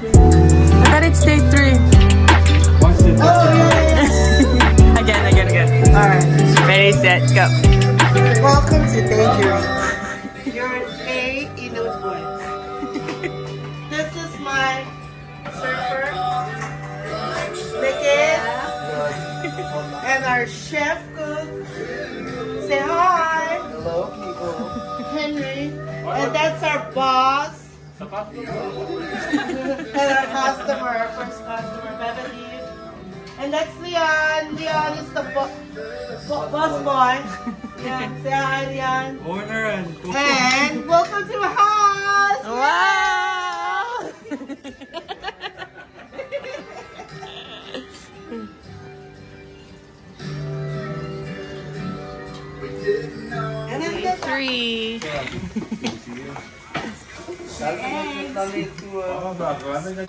I thought it's day three. Oh, yeah. again, again, again. Alright. Ready, set, go. Welcome to Daydream. You're A in the woods. This is my surfer, Nick, and our chef cook. Say hi. Hello, people. Henry. And that's our boss. And our customer, our first customer, Beverly. And that's Leon. Leon is the bo bo boss boy. Yeah, say hi, Leon. Owner and. And welcome Aleluia.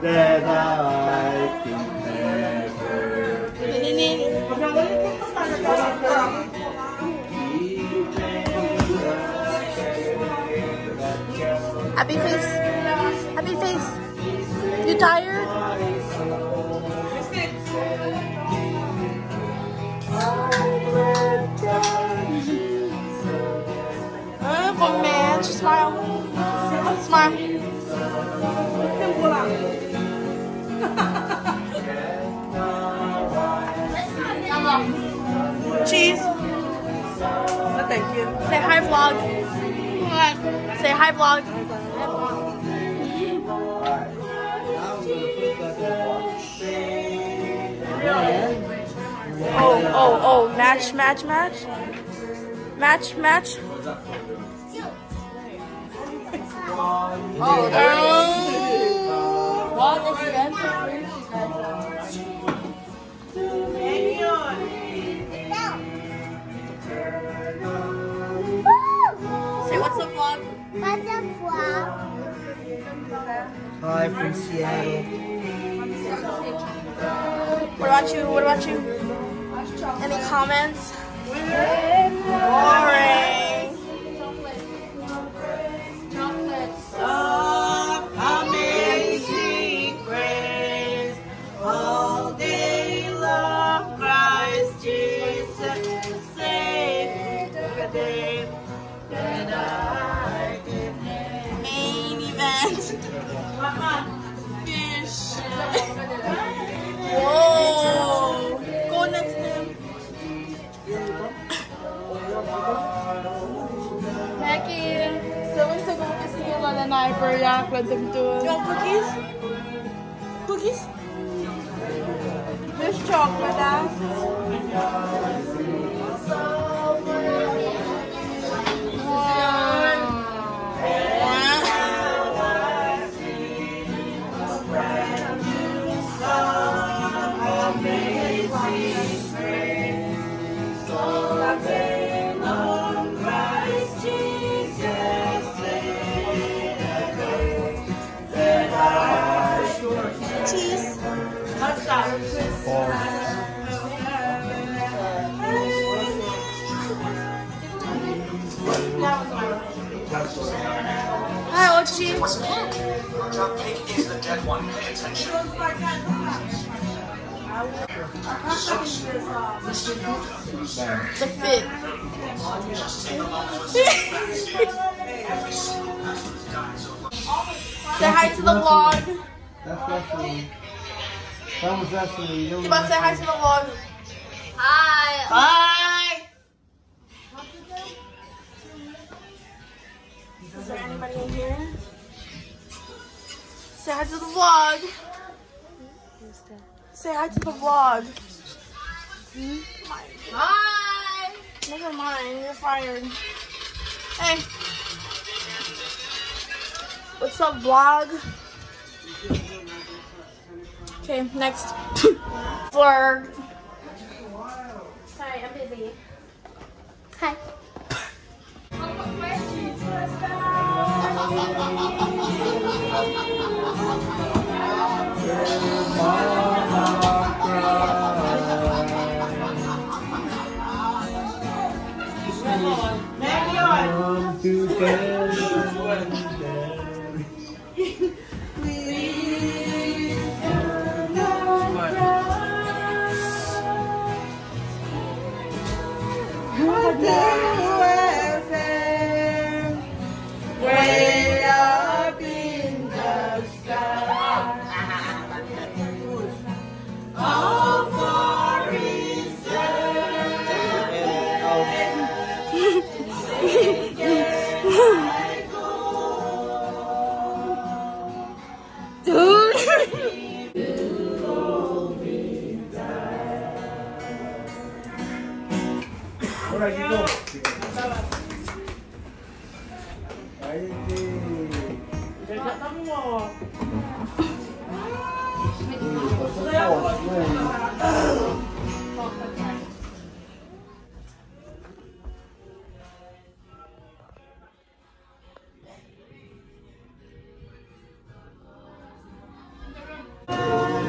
that I can never Happy face. Happy face. You tired? Oh, come man. Smile. Smile. Say hi, vlog. Say hi, vlog. Oh, oh, oh, match, match, match. Match, match. Oh, Say Hi from Seattle. What about you? What about you? Any comments? Of The fit. Say hi to the vlog. That's Wesley. That was Wesley. That was Diba, say hi to the vlog. Bye! Is there anybody in here? Say hi to the vlog. Say hi to the vlog. Hmm? Hi. Never mind. You're fired. Hey. What's up, vlog? Okay, next. Vlog. Sorry, I'm busy. Hi. Marion!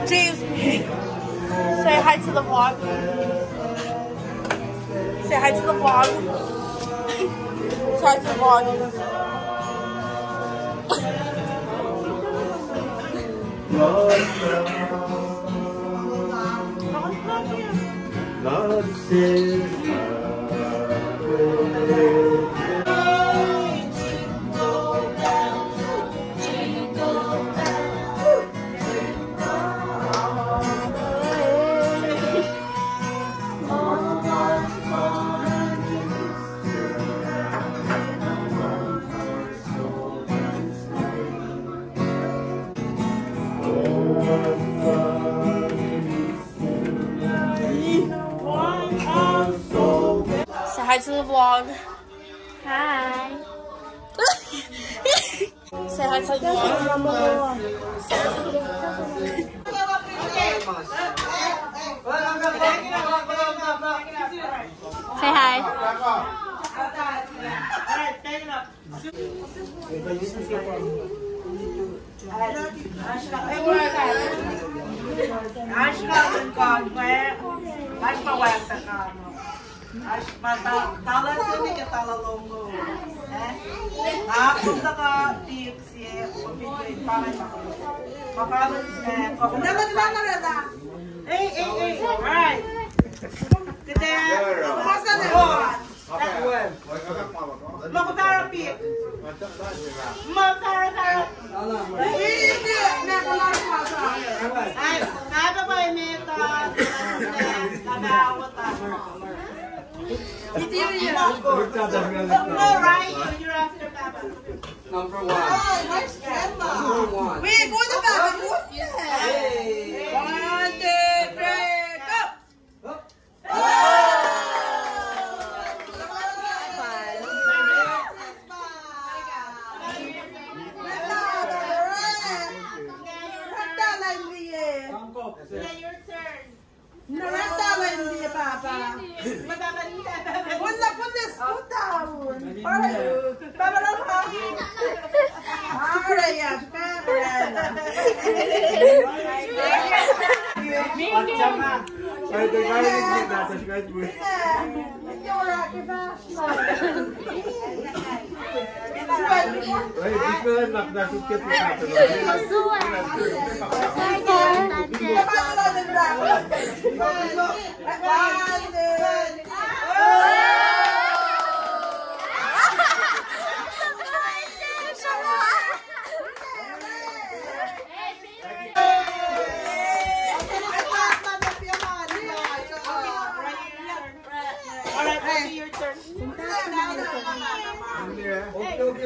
Jeez. Say hi to the vlog. Say hi to the vlog. Say hi to the vlog. Says the vlog. Hi. Say hi to the vlog. Say hi. Acho que ela tem como, é? Acho que ela é essa ताला से भी के ताला लोंगो आप उसका का tips ये वो भी जो इतना मकान ना ना ना ना ना ए ए ए right kita masa na ho magpa-therapy magpa-therapy ay na kalas masa ay kada ba imita kada awat ako Number one. Number one. Wait, go to 来一二三四五六七八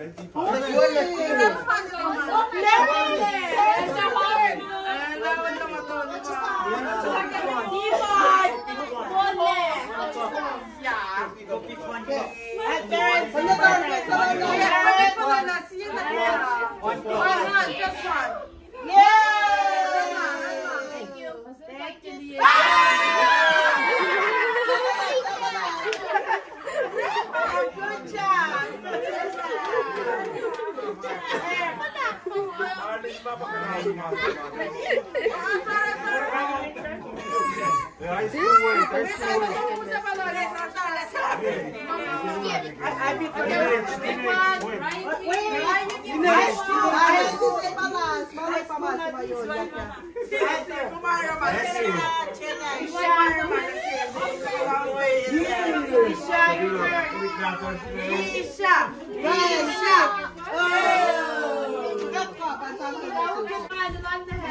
tipat, pen tipat. Good High Hakan Bey. Günaydın anne.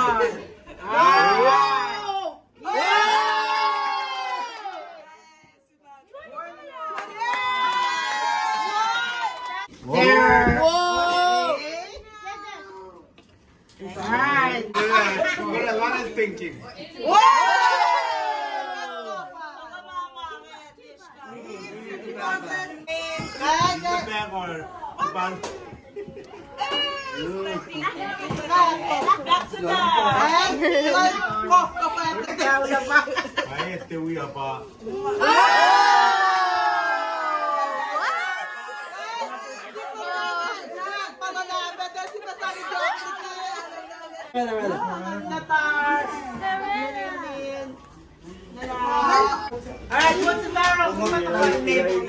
What a lot of thinking. The bag or the bag. Ay, este uya pa. Alright, what's the matter? What's the matter? Maple,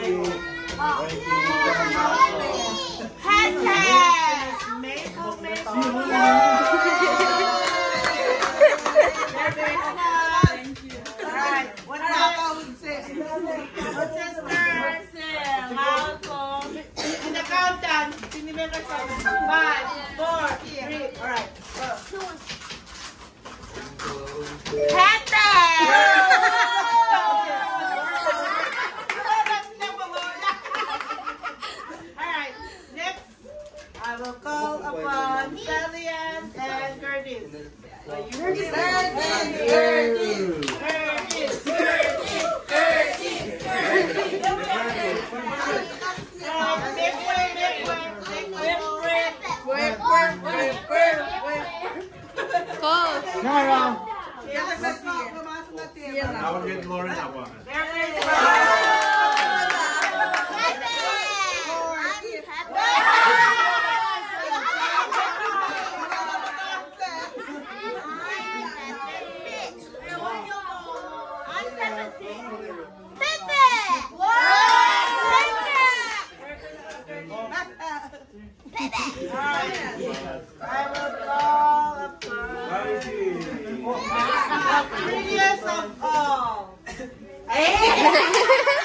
Get Lauren that one. 诶哈哈哈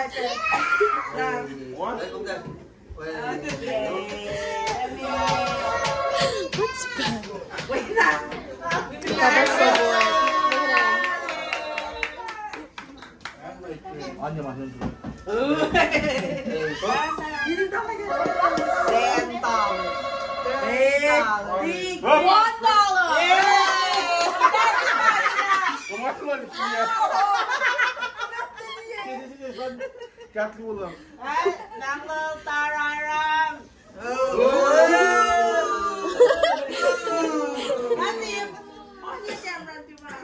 What's Yeah! É que sini sini sini sini cat dulu. Hai, Tararam. Oh. Nanti ya, mau nyetir berarti mah.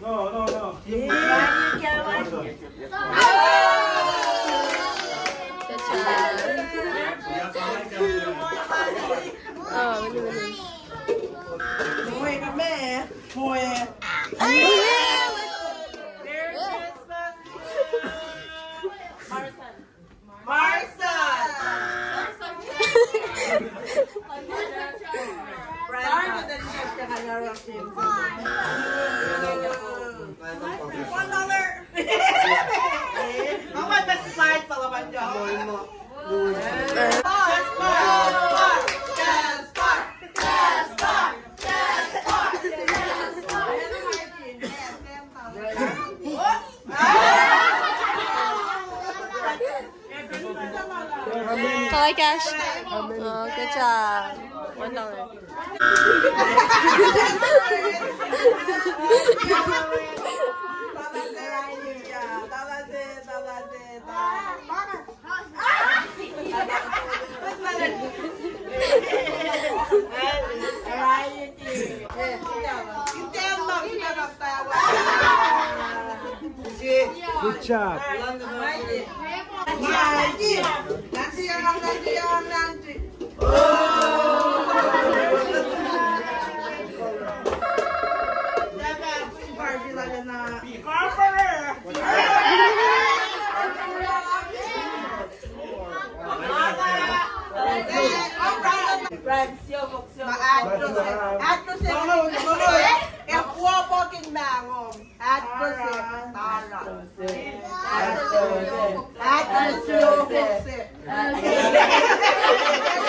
No, no, no. One dollar. How much cash. 자, 원나올. Good job. Yeah, At the